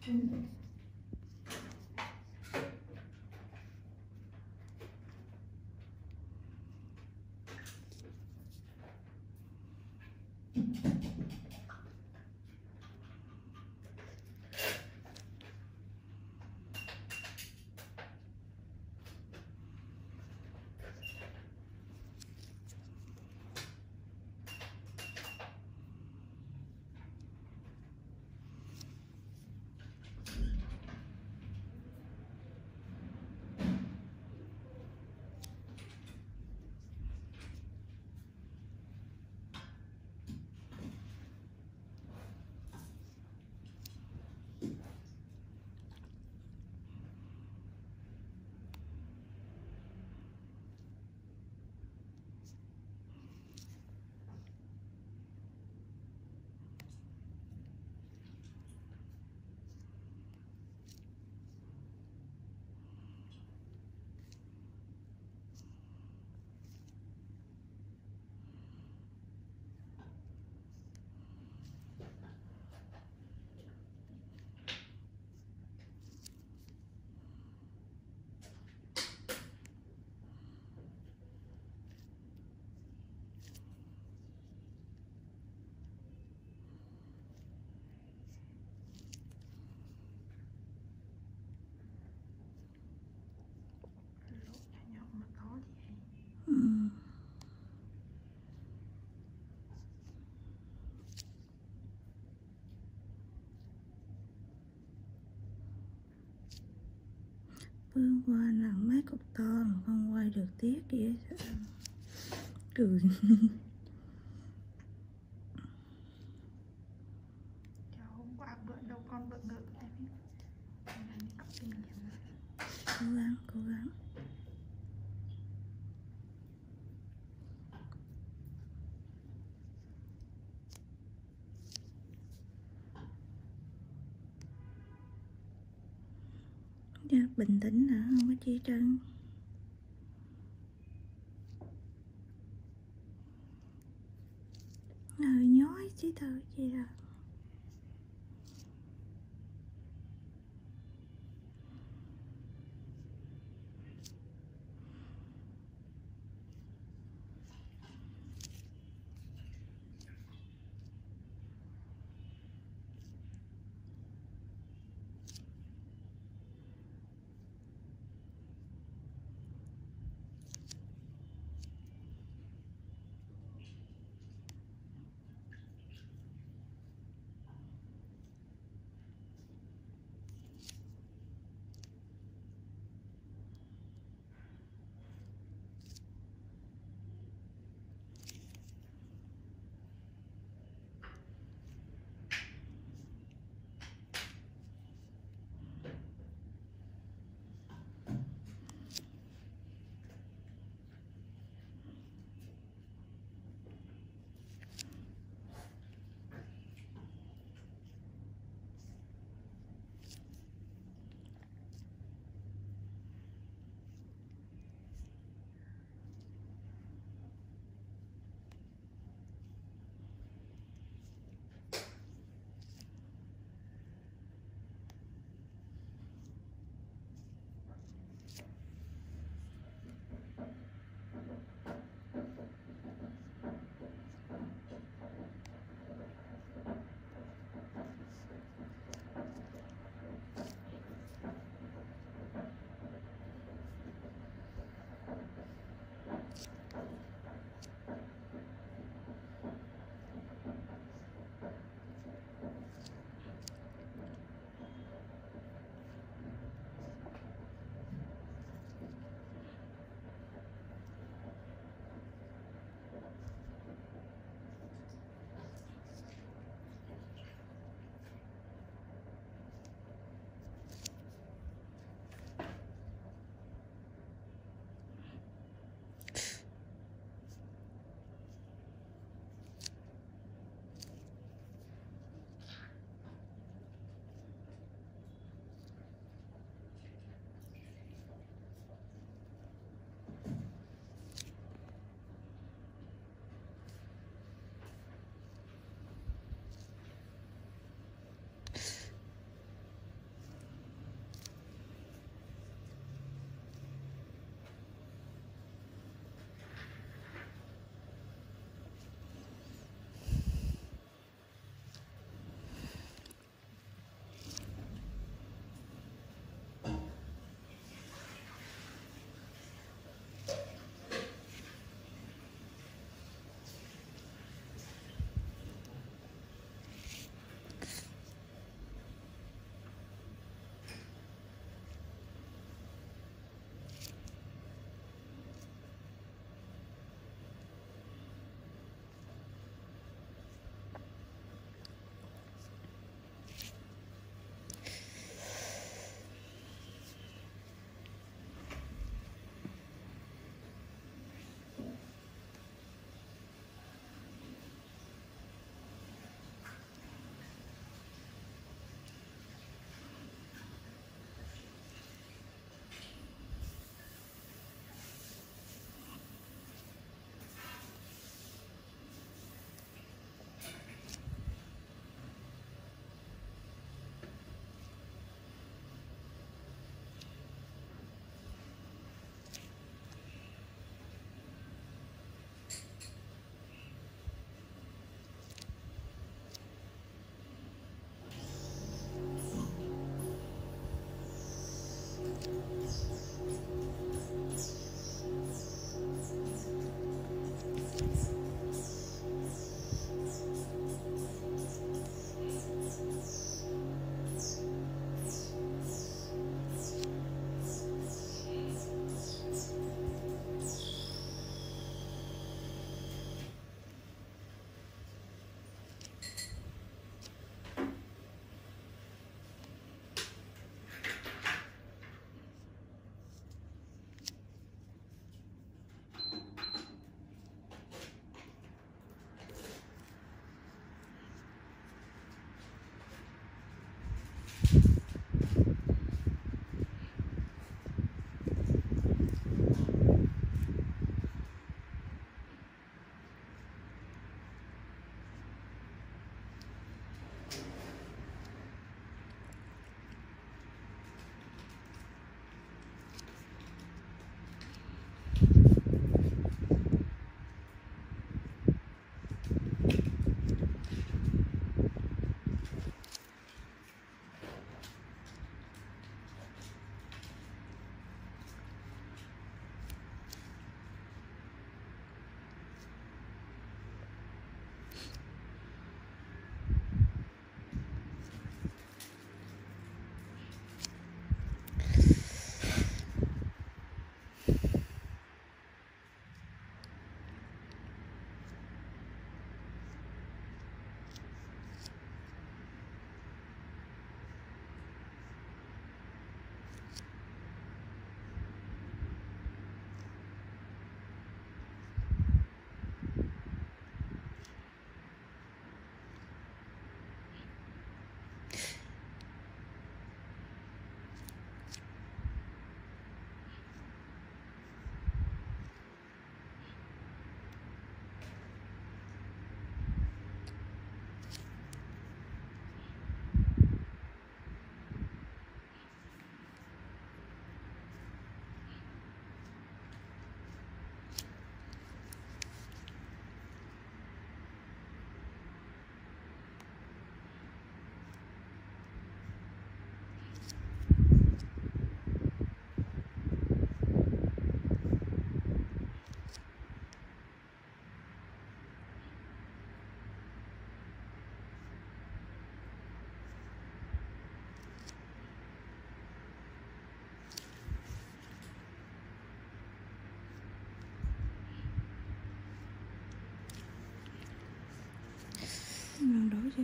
Mm -hmm. Bữa qua làm mấy cục to mà không quay được tiếc kia cười. Cháu hôm qua bữa nha bình tĩnh nữa không có chi chân hơi nhói chứ thôi gì đối chứ